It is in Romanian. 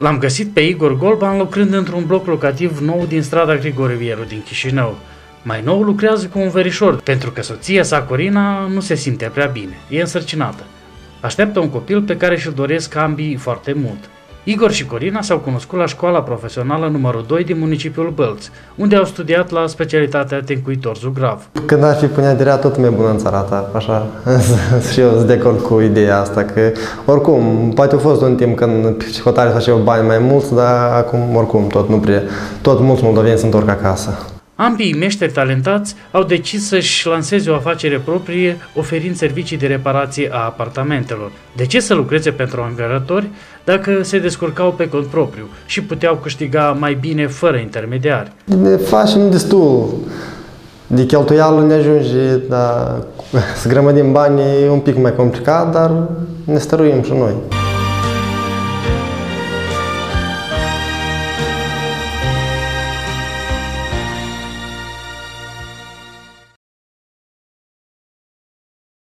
L-am găsit pe Igor Golban lucrând într-un bloc locativ nou din strada Grigore Vieru din Chișinău. Mai nou lucrează cu un verișor, pentru că soția sa, Corina, nu se simte prea bine, e însărcinată. Așteaptă un copil pe care și-l doresc ambii foarte mult. Igor și Corina s-au cunoscut la școala profesională numărul 2 din municipiul Bălț, unde au studiat la specialitatea tencuitor zugrav. Când ar fi punerea tot mai bună în țara ta, așa, și eu sunt de acord cu ideea asta, că oricum, poate a fost un timp când psihotarii făceau bani mai mulți, dar acum oricum tot nu prea, tot mulți moldoveni se întorc acasă. Ambii meșteri talentați au decis să-și lanseze o afacere proprie oferind servicii de reparație a apartamentelor. De ce să lucreze pentru angajători dacă se descurcau pe cont propriu și puteau câștiga mai bine fără intermediari? Ne facem destul de cheltuială ne ajunge, dar să grămădim bani e un pic mai complicat, dar ne stăruim și noi.